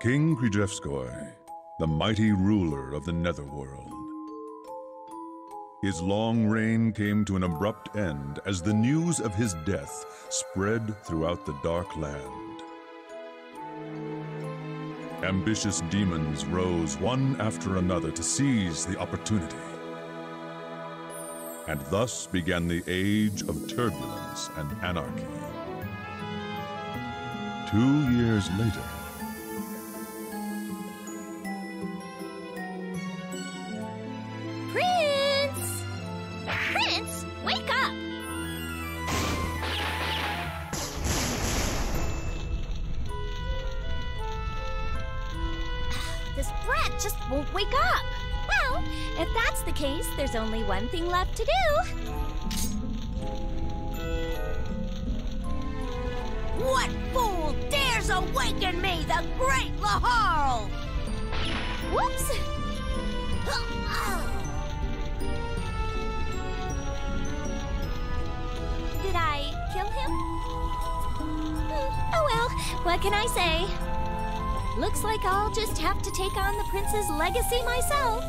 King Krichevskoy, the mighty ruler of the Netherworld. His long reign came to an abrupt end as the news of his death spread throughout the Dark Land. Ambitious demons rose one after another to seize the opportunity. And thus began the age of turbulence and anarchy. Two years later, This brat just won't wake up. Well, if that's the case, there's only one thing left to do. What fool dares awaken me, the great Laharl? Whoops! Did I kill him? Hmm, Oh well, what can I say? Looks like I'll just have to take on the prince's legacy myself.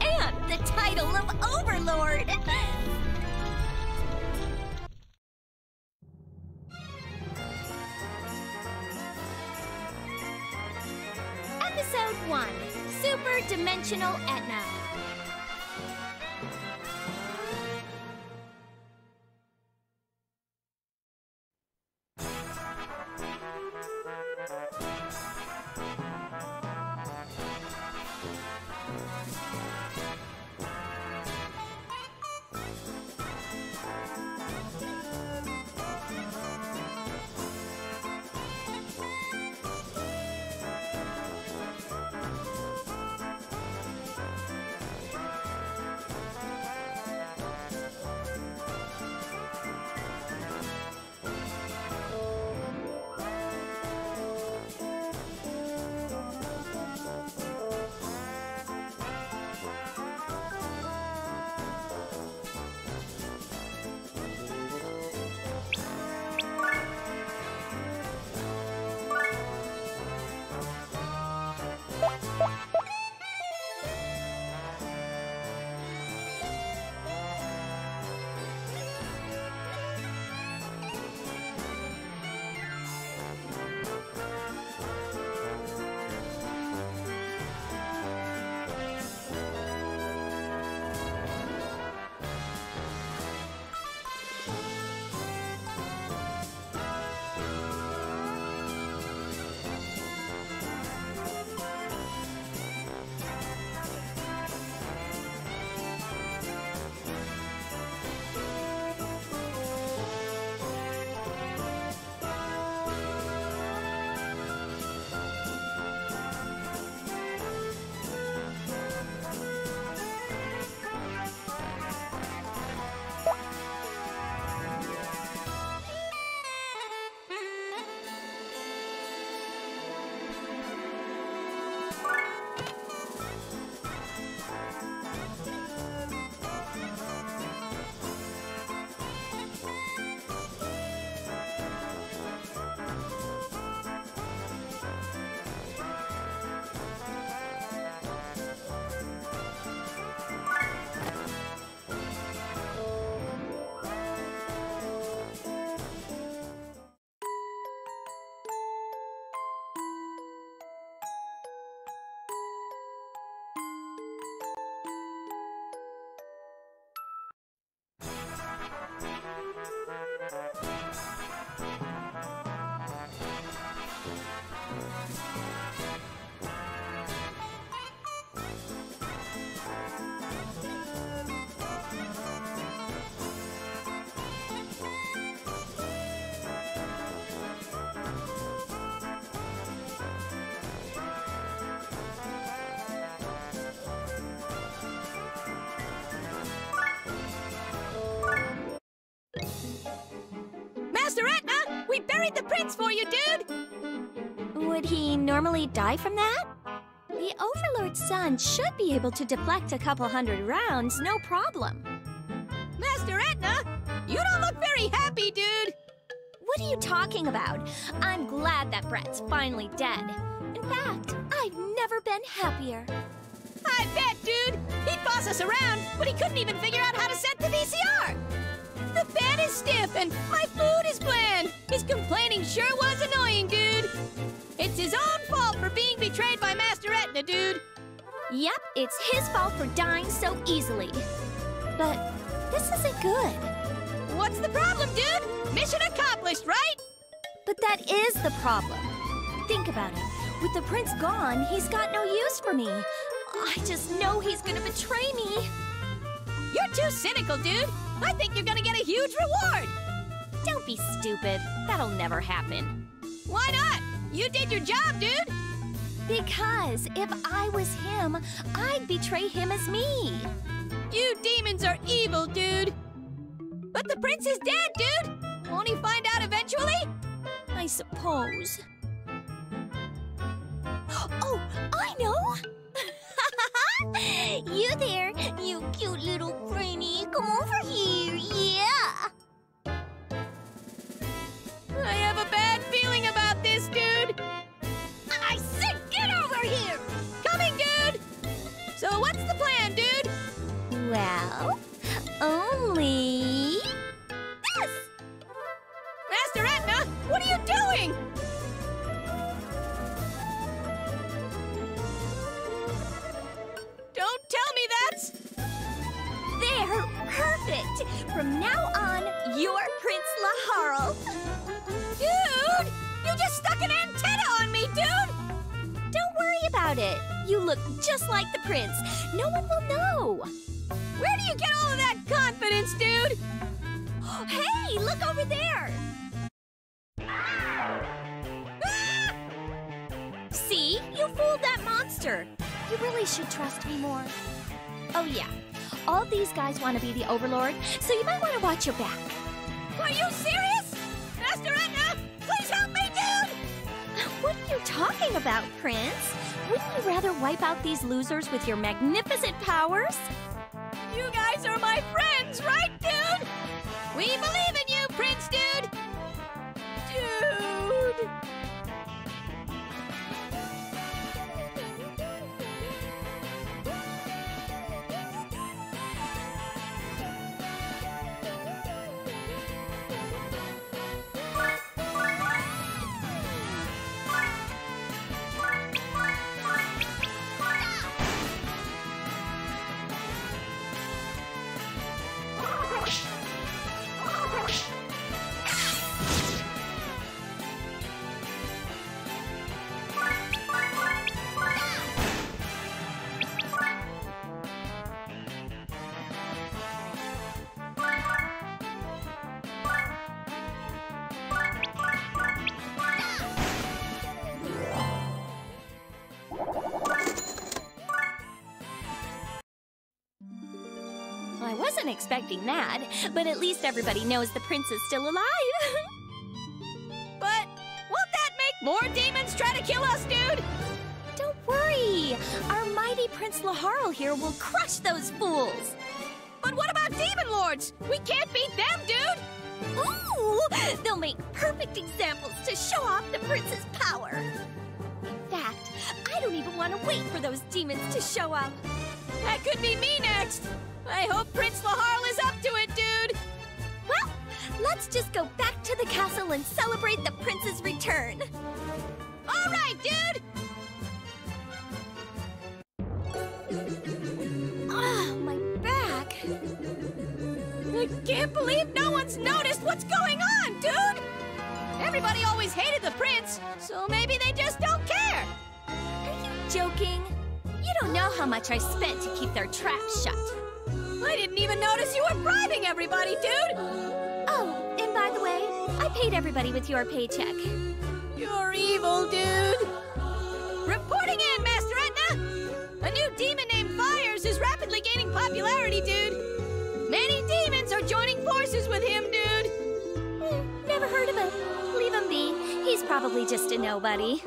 And the title of Overlord! Episode 1 Super Dimensional Etna. Prince for you, dude! Would he normally die from that? The Overlord's son should be able to deflect a couple hundred rounds, no problem. Master Etna, you don't look very happy, dude! What are you talking about? I'm glad that Brett's finally dead. In fact, I've never been happier. I bet, dude! He'd boss us around, but he couldn't even figure out how to set the VCR! The bed is stiff and my food is bland! His complaining sure was annoying, dude! It's his own fault for being betrayed by Master Etna, dude! Yep, it's his fault for dying so easily. But this isn't good. What's the problem, dude? Mission accomplished, right? But that is the problem. Think about it. With the prince gone, he's got no use for me. I just know he's gonna betray me. You're too cynical, dude. I think you're gonna get a huge reward. Don't be stupid. That'll never happen. Why not? You did your job, dude. Because if I was him, I'd betray him as me. You demons are evil, dude. But the prince is dead, dude. Won't he find out eventually? I suppose. Oh, I know! you there, you cute little prinny. Come over here, yeah! Only... this! Master Etna, what are you doing? Don't tell me that's... There, perfect! From now on, you're Prince Laharl. Dude! You just stuck an antenna on me, dude! Don't worry about it. You look just like the prince. No one will know. Where do you get all of that confidence, dude? Hey, look over there! Ah! See? You fooled that monster. You really should trust me more. Oh, yeah. All these guys want to be the Overlord, so you might want to watch your back. Are you serious? Master Etna, please help me, dude! What are you talking about, Prince? Wouldn't you rather wipe out these losers with your magnificent powers? You guys are my friends, right, wasn't expecting that, but at least everybody knows the prince is still alive. But won't that make more demons try to kill us, dude? Don't worry. Our mighty Prince Laharl here will crush those fools. But what about demon lords? We can't beat them, dude! Ooh! They'll make perfect examples to show off the prince's power. In fact, I don't even want to wait for those demons to show up. That could be me next! I hope Prince Laharl is up to it, dude! Well, let's just go back to the castle and celebrate the prince's return. All right, dude! Ah, my back. I can't believe no one's noticed what's going on, dude! Everybody always hated the prince, so maybe they just don't care! Are you joking? Don't know how much I spent to keep their trap shut. I didn't even notice you were bribing everybody, dude! Oh, and by the way, I paid everybody with your paycheck. You're evil, dude! Reporting in, Master Etna! A new demon named Vyers is rapidly gaining popularity, dude! Many demons are joining forces with him, dude! Hmm, never heard of him. Probably just a nobody.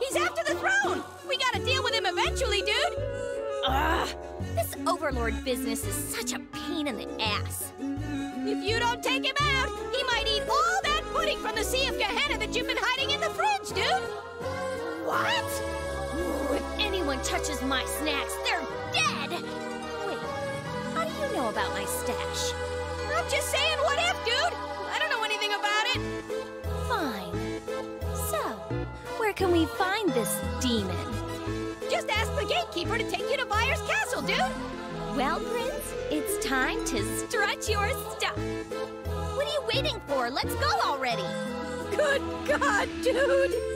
He's after the throne! We gotta deal with him eventually, dude! Ugh! This overlord business is such a pain in the ass. If you don't take him out, he might eat all that pudding from the Sea of Gehenna that you've been hiding in the fridge, dude! What? Ooh, if anyone touches my snacks, they're dead! Wait, how do you know about my stash? I'm just saying, what if, dude? I don't know anything about it. Fine. Can we find this demon? Just ask the gatekeeper to take you to Vyers Castle, dude. Well, Prince, it's time to strut your stuff. What are you waiting for? Let's go already! Good God, dude!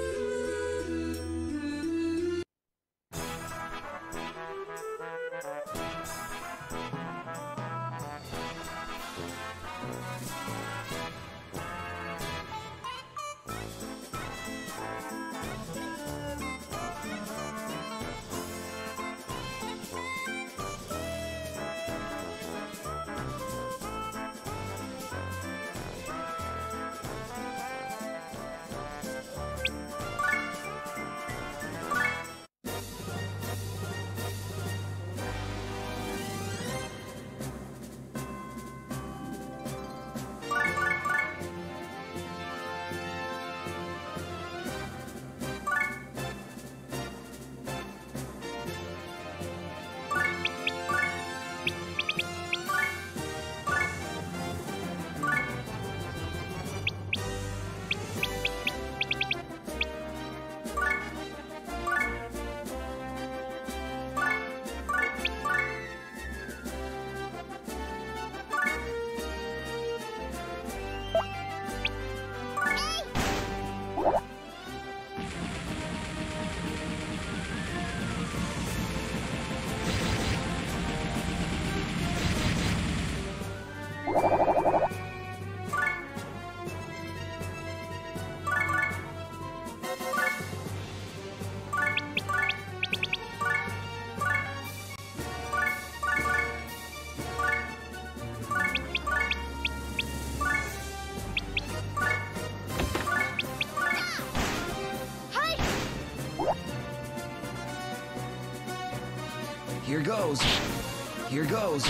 Here goes.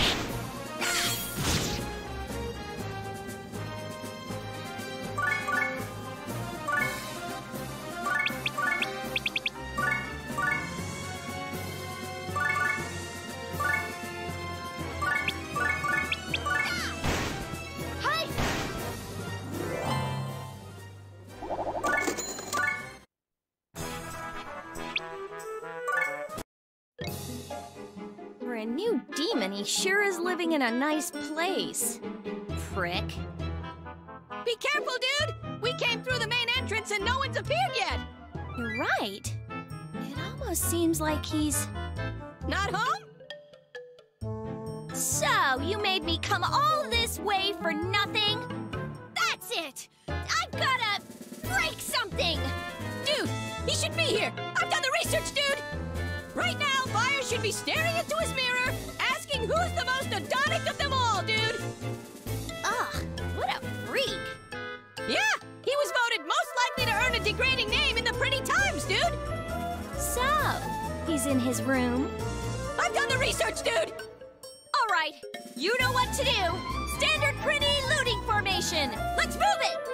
In a nice place. Prick. Be careful, dude! We came through the main entrance and no one's appeared yet! You're right. It almost seems like he's. Not home? So, you made me come all this way for nothing? That's it! I've gotta break something! Dude, he should be here! I've done the research, dude! Right now, Vyers should be staring into his mirror, who's the most Adonic of them all, dude! Ugh, what a freak! Yeah, he was voted most likely to earn a degrading name in the Pretty Times, dude! So, he's in his room. I've done the research, dude! All right, you know what to do. Standard prinny looting formation. Let's move it.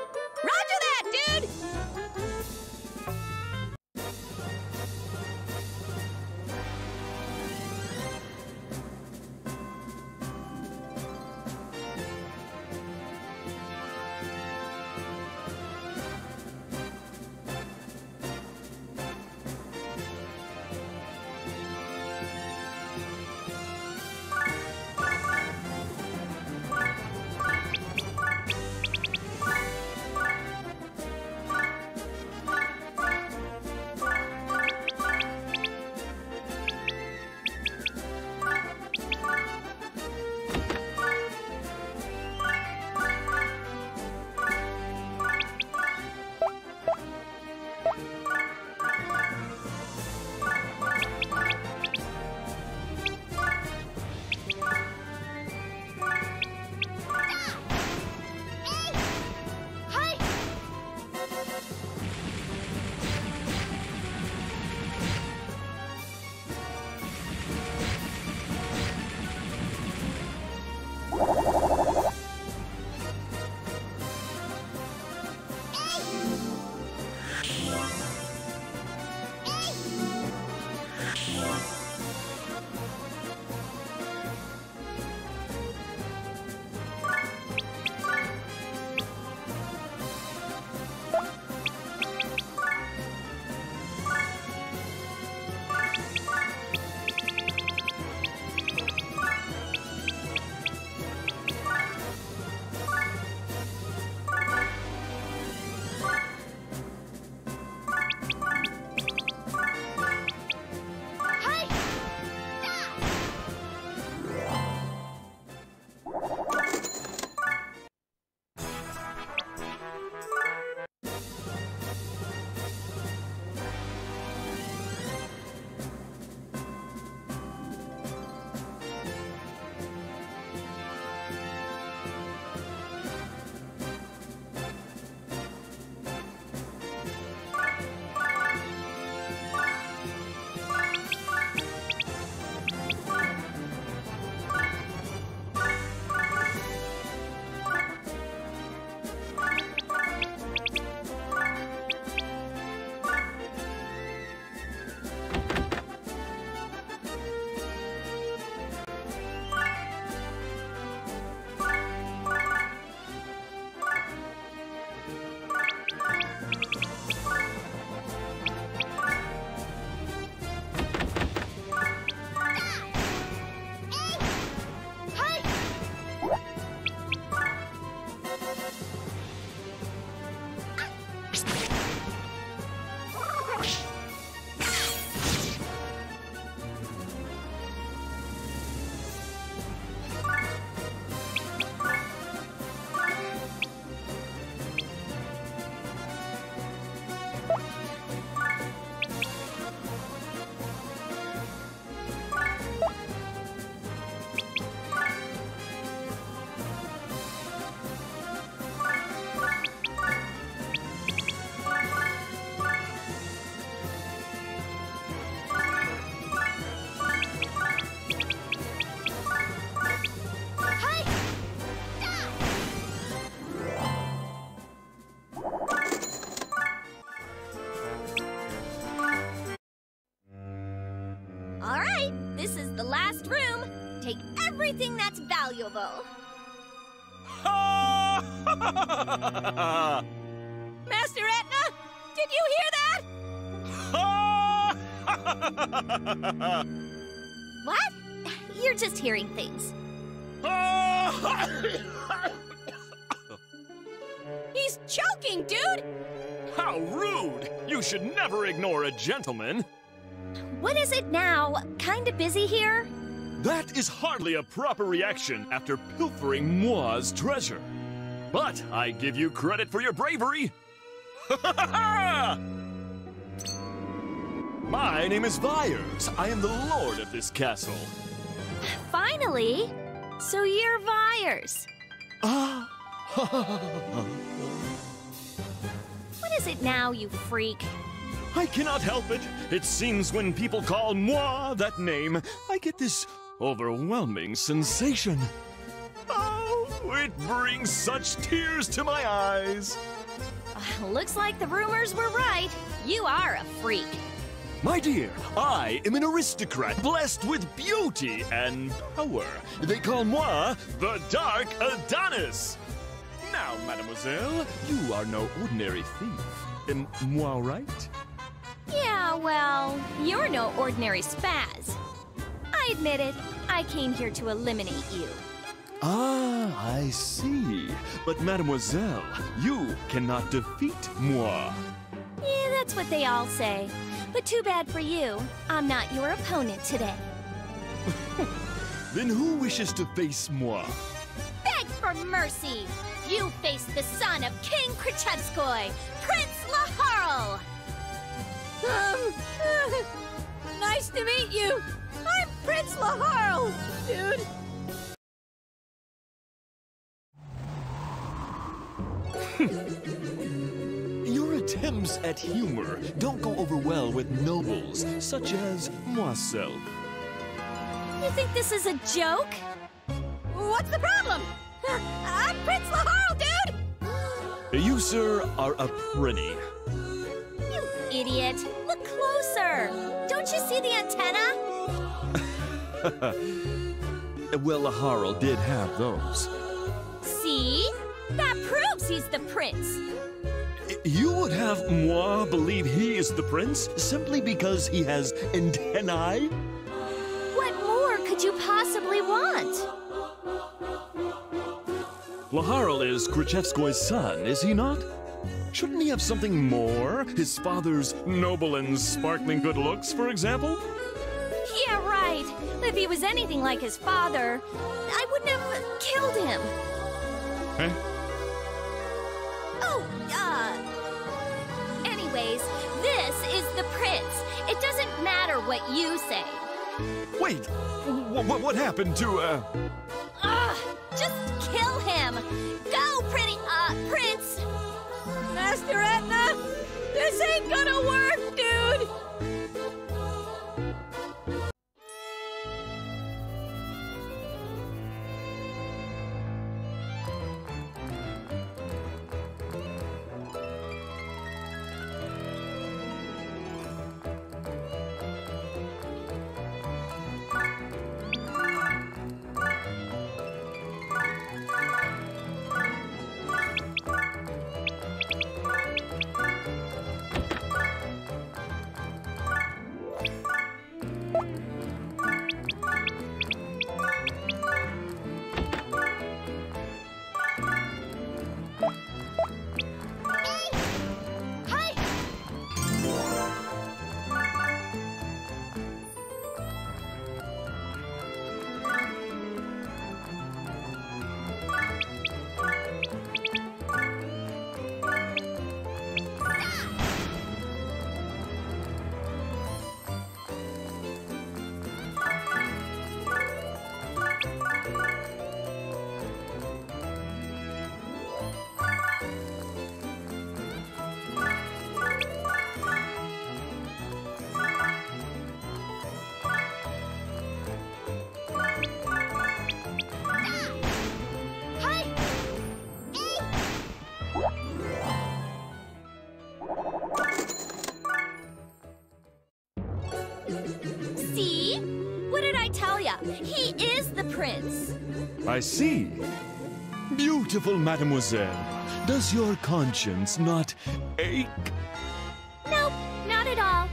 Valuable. Master Etna, did you hear that? What? You're just hearing things. He's choking, dude! How rude! You should never ignore a gentleman. What is it now? Kinda busy here? That is hardly a proper reaction after pilfering Moi's treasure. But I give you credit for your bravery. My name is Vyers. I am the lord of this castle. Finally? So you're Vyers. Ah. What is it now, you freak? I cannot help it. It seems when people call moi that name, I get this overwhelming sensation. Oh, it brings such tears to my eyes. Uh, looks like the rumors were right. You are a freak. My dear, I am an aristocrat blessed with beauty and power. They call moi the Dark Adonis. Now, mademoiselle, you are no ordinary thief. Am moi right? Yeah, well, you're no ordinary spaz. I admit it, I came here to eliminate you. Ah, I see. But mademoiselle, you cannot defeat moi. Yeah, that's what they all say. But too bad for you. I'm not your opponent today. Then who wishes to face moi? Beg for mercy! You face the son of King Krichevskoy, Prince Laharl! Um, nice to meet you. Prince Laharl, dude. Your attempts at humor don't go over well with nobles such as myself. You think this is a joke? What's the problem? I'm Prince Laharl, dude. You, sir, are a prinny. You idiot! Look closer! Don't you see the antenna? Well, Laharl did have those. See? That proves he's the prince. You would have moi believe he is the prince simply because he has antennae? What more could you possibly want? Laharl is Krichevskoy's son, is he not? Shouldn't he have something more? His father's noble and sparkling good looks, for example? Yeah, right. If he was anything like his father, I wouldn't have killed him. Eh? Oh, uh. Anyways, this is the prince. It doesn't matter what you say. Wait, what, what happened to, uh... Ugh, just kill him. Go, pretty, uh, prince. Master Etna, this ain't gonna work, dude. He is the prince. I see. Beautiful mademoiselle, does your conscience not ache? Nope, not at all.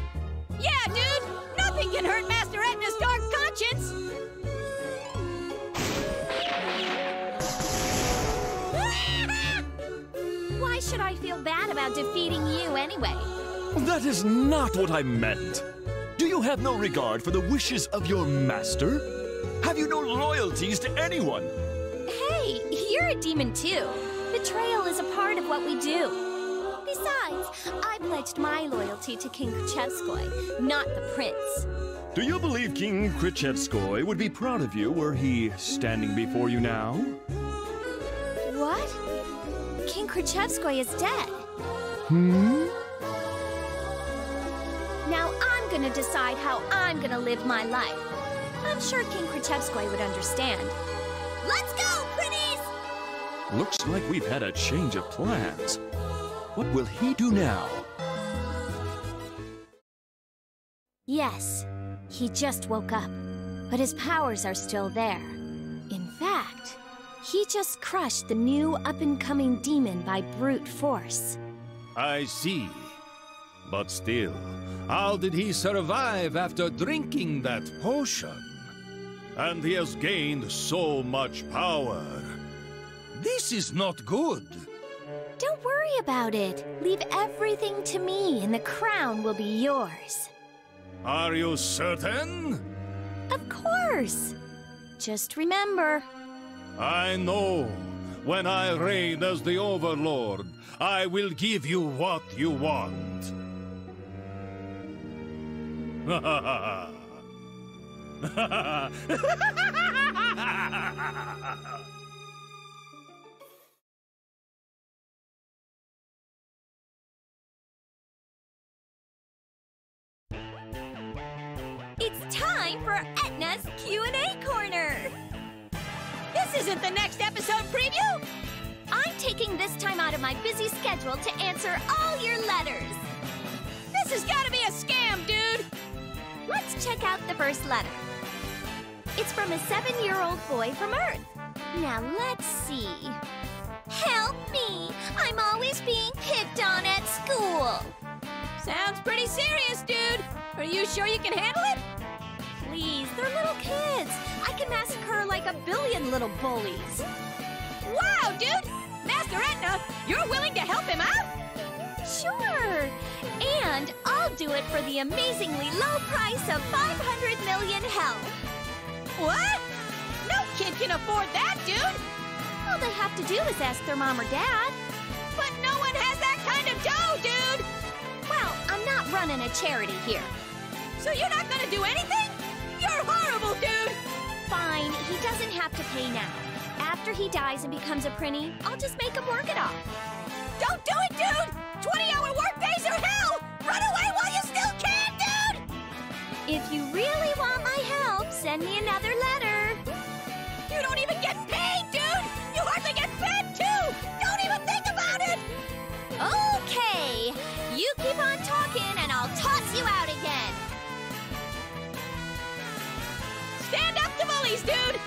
Yeah, dude! Nothing can hurt Master Etna's dark conscience! Why should I feel bad about defeating you anyway? That is not what I meant. Do you have no regard for the wishes of your master? Have you no loyalties to anyone? Hey, you're a demon too. Betrayal is a part of what we do. Besides, I pledged my loyalty to King Krichevskoy, not the prince. Do you believe King Krichevskoy would be proud of you were he standing before you now? What? King Krichevskoy is dead. Hmm? Now I'm gonna decide how I'm gonna live my life. I'm sure King Krichevskoy would understand. Let's go, prinnies! Looks like we've had a change of plans. What will he do now? Yes, he just woke up, but his powers are still there. In fact, he just crushed the new up-and-coming demon by brute force. I see. But still, how did he survive after drinking that potion? And he has gained so much power. This is not good. Don't worry about it. Leave everything to me, and the crown will be yours. Are you certain? Of course. Just remember, I know. When I reign as the Overlord, I will give you what you want. it's time for Etna's Q&A corner. This isn't the next episode preview! I'm taking this time out of my busy schedule to answer all your letters. This has gotta be a scam, dude! Let's check out the first letter. It's from a seven-year-old boy from Earth. Now let's see. Help me! I'm always being picked on at school. Sounds pretty serious, dude! Are you sure you can handle it? Please, they're little kids. I can massacre like a billion little bullies. Wow, dude! Master Etna, you're willing to help him out? Sure. And I'll do it for the amazingly low price of 500 million hell. What? No kid can afford that, dude! All they have to do is ask their mom or dad. But no one has that kind of dough, dude! Well, I'm not running a charity here. So you're not gonna do anything? You're horrible, dude! Fine, he doesn't have to pay now. After he dies and becomes a prinny, I'll just make him work it off. Don't do it, dude! 20-hour workdays are hell! Run away while you still can, dude! If you really want my help, send me another letter. You don't even get paid, dude! You hardly get fed, too! Don't even think about it! Okay, you keep on talking and I'll toss you out again. Stand up to bullies, dude!